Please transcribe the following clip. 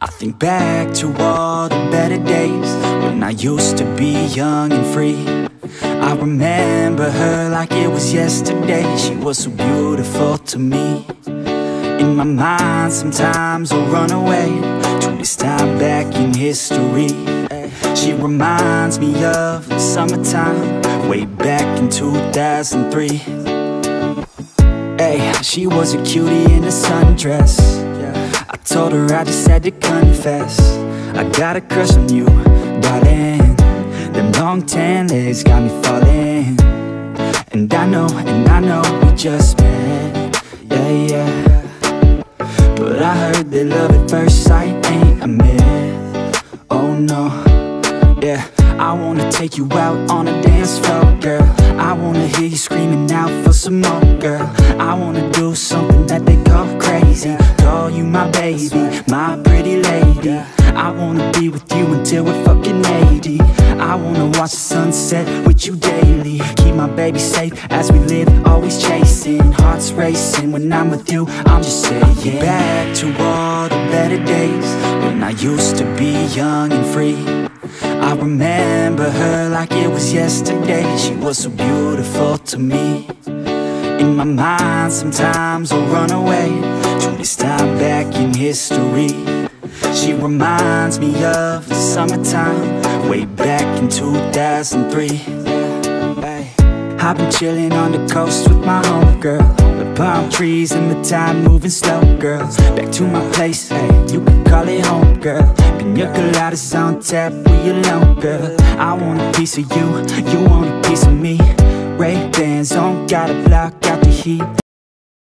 I think back to all the better days When I used to be young and free. I remember her like it was yesterday. She was so beautiful to me. In my mind sometimes I'll run away To this time back in history. She reminds me of the summertime Way back in 2003 Hey, she was a cutie in a sundress told her I just had to confess. I got a crush on you, darling. Them long tan legs got me falling. And I know, and I know we just met. Yeah, yeah. But I heard that love at first sight ain't a myth. Oh no, yeah I wanna take you out on a dance floor, girl. I wanna hear you screaming out for some more, girl. I wanna do something that they call you my baby, my pretty lady. I wanna be with you until we're fucking 80 I wanna watch the sunset with you daily. Keep my baby safe as we live, always chasing. Hearts racing, when I'm with you, I'm just saying Back to all the better days When I used to be young and free. I remember her like it was yesterday. She was so beautiful to me. In my mind sometimes I'll run away this time back in history She reminds me of the summertime Way back in 2003 I've been chilling on the coast with my homegirl. The palm trees and the time moving slow, girl Back to my place, hey, you can call it home, girl. Pina coladas on tap, we alone, girl. I want a piece of you, you want a piece of me. Ray-Bans on, gotta block out the heat